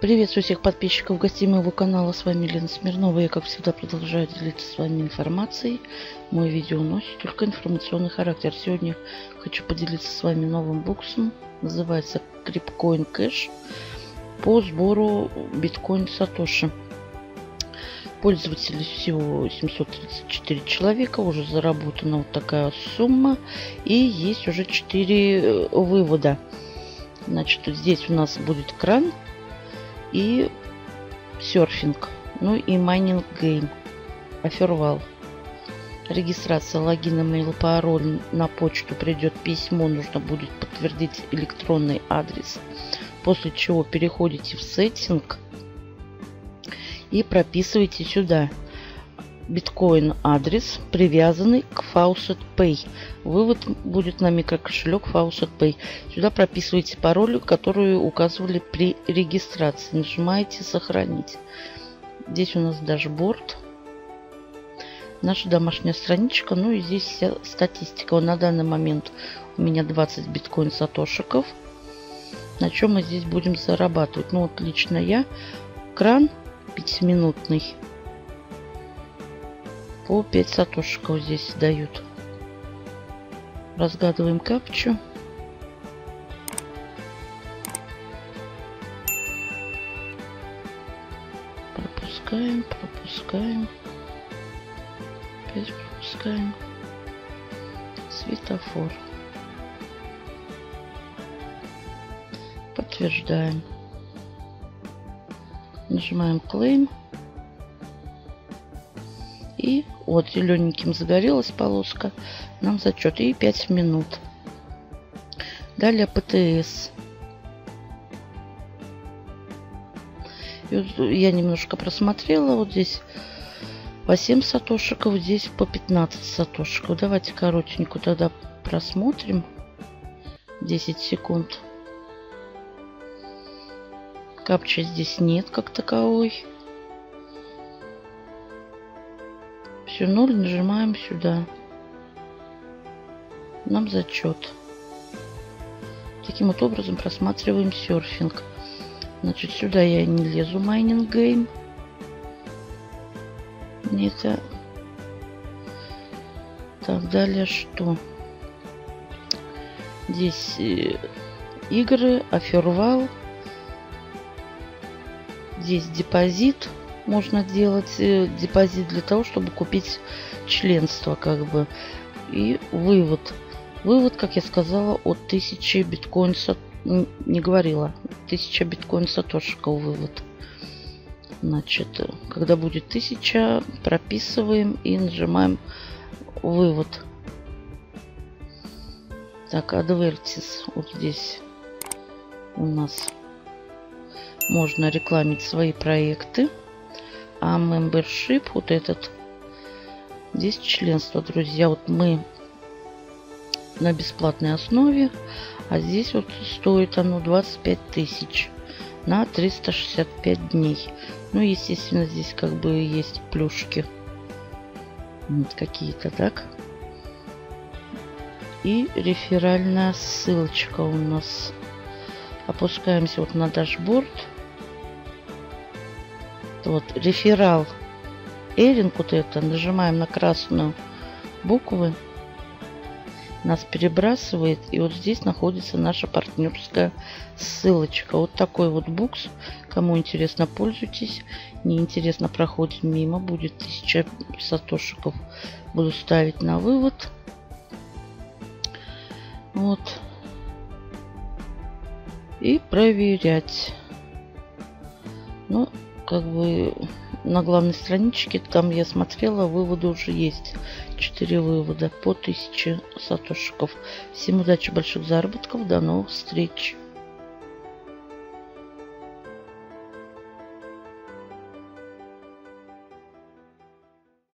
Приветствую всех подписчиков, гостей моего канала. С вами Лена Смирнова. Я, как всегда, продолжаю делиться с вами информацией. Мой видео носит только информационный характер. Сегодня хочу поделиться с вами новым буксом. Называется Крипкоин Кэш по сбору биткоин Сатоши. Пользователей всего 734 человека. Уже заработана вот такая сумма. И есть уже 4 э, вывода. Значит, здесь у нас будет кран и серфинг, ну и mining game, offerwall. Регистрация логина, mail, пароль на почту придет письмо, нужно будет подтвердить электронный адрес. После чего переходите в setting и прописываете сюда биткоин адрес, привязанный к Faucet Pay. Вывод будет на микрокошелек Faucet Pay. Сюда прописываете пароль, который указывали при регистрации. Нажимаете сохранить. Здесь у нас дашборд. Наша домашняя страничка. Ну и здесь вся статистика. На данный момент у меня 20 биткоин сатошиков. На чем мы здесь будем зарабатывать? Ну вот лично я кран 5-минутный по 5 сатошиков здесь дают. Разгадываем капчу. Пропускаем, пропускаем. Опять пропускаем. Светофор. Подтверждаем. Нажимаем claim. И вот зелененьким загорелась полоска. Нам зачет. И 5 минут. Далее ПТС. я немножко просмотрела. Вот здесь по 7 сатошиков, здесь по 15 сатошиков. Давайте коротенько тогда просмотрим. 10 секунд. Капча здесь нет как таковой. Все, ноль нажимаем сюда. Нам зачет. Таким вот образом просматриваем серфинг. Значит, сюда я не лезу, mining game. Это... Так, далее что? Здесь э, игры, офервал. Здесь депозит можно делать э, депозит для того, чтобы купить членство, как бы. И вывод. Вывод, как я сказала, от 1000 биткоин не говорила. 1000 биткоин сатошиков вывод. Значит, когда будет 1000, прописываем и нажимаем вывод. Так, Advertis вот здесь у нас можно рекламить свои проекты. А membership, вот этот, здесь членство, друзья. Вот мы на бесплатной основе, а здесь вот стоит оно 25 тысяч на 365 дней. Ну, естественно, здесь как бы есть плюшки какие-то, так. И реферальная ссылочка у нас. Опускаемся вот на дашборд вот реферал Эринг, вот это, нажимаем на красную буквы, нас перебрасывает, и вот здесь находится наша партнерская ссылочка. Вот такой вот букс. Кому интересно, пользуйтесь. Не интересно, проходит мимо. Будет 1000 сатошиков. Буду ставить на вывод. Вот. И проверять. Ну, как бы на главной страничке, там я смотрела, выводы уже есть. 4 вывода по 1000 сатошиков. Всем удачи, больших заработков, до новых встреч!